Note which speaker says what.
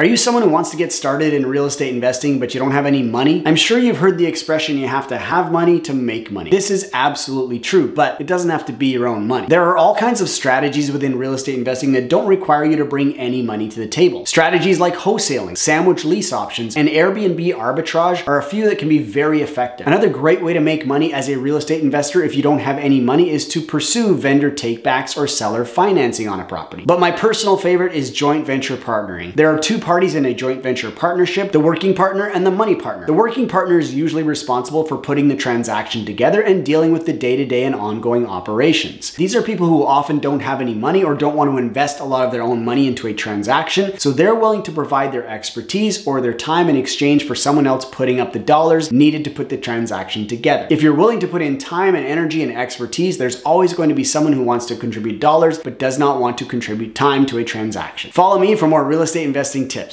Speaker 1: Are you someone who wants to get started in real estate investing but you don't have any money? I'm sure you've heard the expression you have to have money to make money. This is absolutely true, but it doesn't have to be your own money. There are all kinds of strategies within real estate investing that don't require you to bring any money to the table. Strategies like wholesaling, sandwich lease options, and Airbnb arbitrage are a few that can be very effective. Another great way to make money as a real estate investor if you don't have any money is to pursue vendor takebacks or seller financing on a property. But my personal favorite is joint venture partnering. There are two parties in a joint venture partnership, the working partner and the money partner. The working partner is usually responsible for putting the transaction together and dealing with the day-to-day -day and ongoing operations. These are people who often don't have any money or don't want to invest a lot of their own money into a transaction, so they're willing to provide their expertise or their time in exchange for someone else putting up the dollars needed to put the transaction together. If you're willing to put in time and energy and expertise, there's always going to be someone who wants to contribute dollars but does not want to contribute time to a transaction. Follow me for more real estate investing tips.